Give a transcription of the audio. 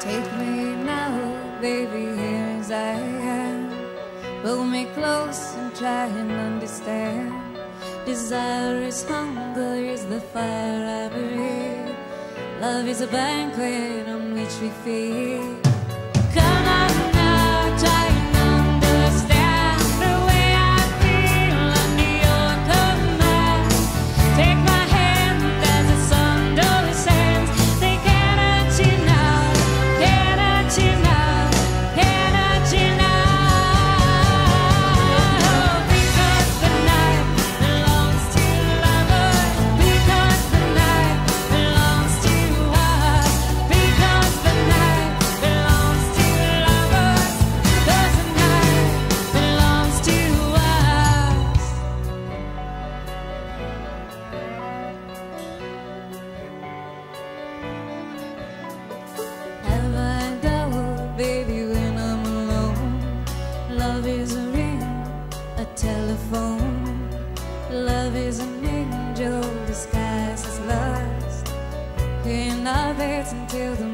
Take me now, baby, here as I am. Pull me close and try and understand. Desire is hunger, is the fire I breathe. Love is a banquet on which we feed. Love is an angel disguised as lust. Our beds until the